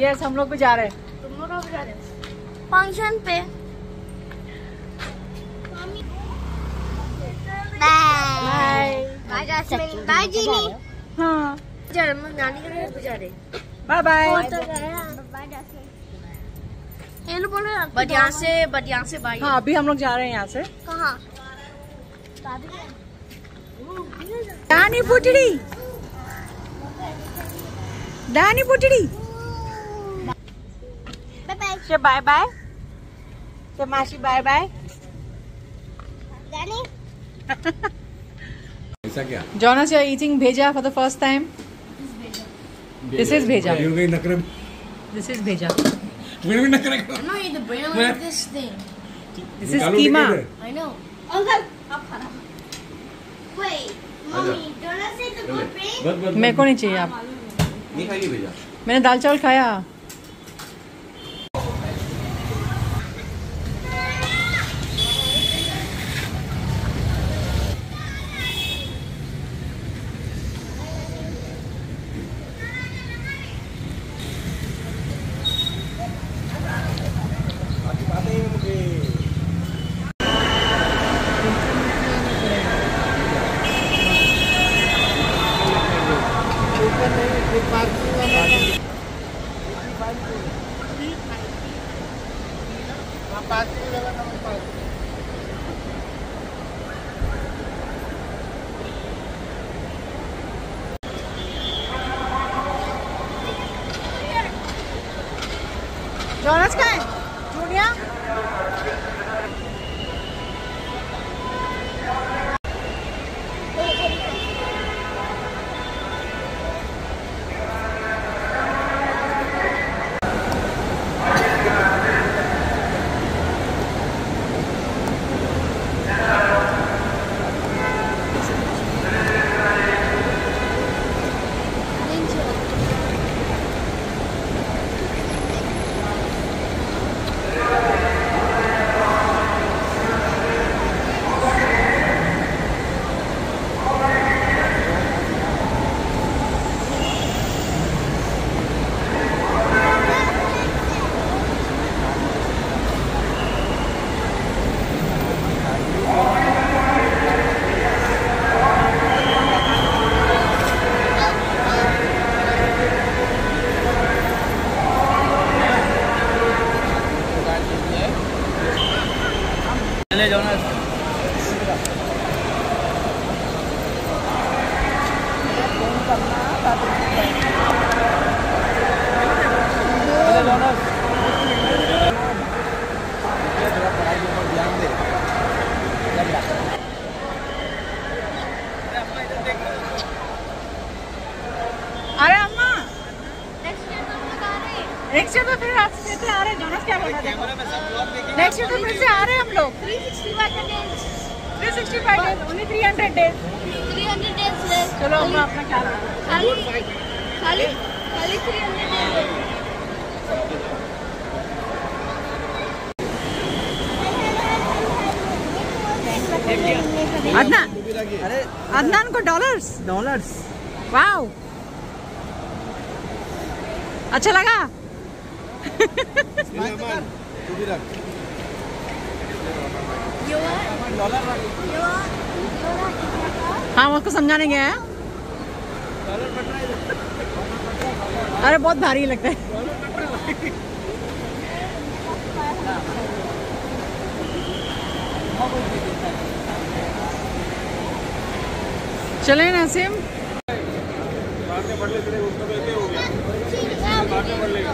Yes हम लोग भी जा रहे हैं। तुम लोग कब जा रहे हो? फ़ंक्शन पे। Bye bye Jasmine bye Jeannie हाँ। जा रहे हम नानी के घर पे जा रहे बाय बाय बाय जैस्मिन ये लोग बोल रहे बट यहाँ से बट यहाँ से बाय हाँ अभी हम लोग जा रहे हैं यहाँ से। कहाँ? दानी पुटड़ी दानी पुटड़ी बाय बाय से बाय बाय से मासी बाय बाय क्या? Jonas you're eating bheja for the first time this is bheja this is bheja no ये the bread like this thing this is keema. I know uncle mummy don't मैं को नहीं चाहिए आप। नहीं खाइए भेजा मैंने दाल चावल खाया। जॉनस का है जूनिया अरे अम्मा! नेक्स्ट ईयर तो फिर आप फिर से आ रहे हैं। जॉनस क्या बोल रहा है? नेक्स्ट ईयर तो फिर से आ रहे हैं हम लोग। 365 days. 365 300 days 300 days left. चलो अम्मा अपना ख्याल खाली खाली खाली 300 days. अदनान अदनान को डॉलर्स डॉलर्स वाओ अच्छा लगा। तू भी रख हाँ उसको समझाने गया है। अरे बहुत भारी लगता है। चले नसीम बाद में पढ़ ले तेरे उसका तो हो। गया बाद में लेगा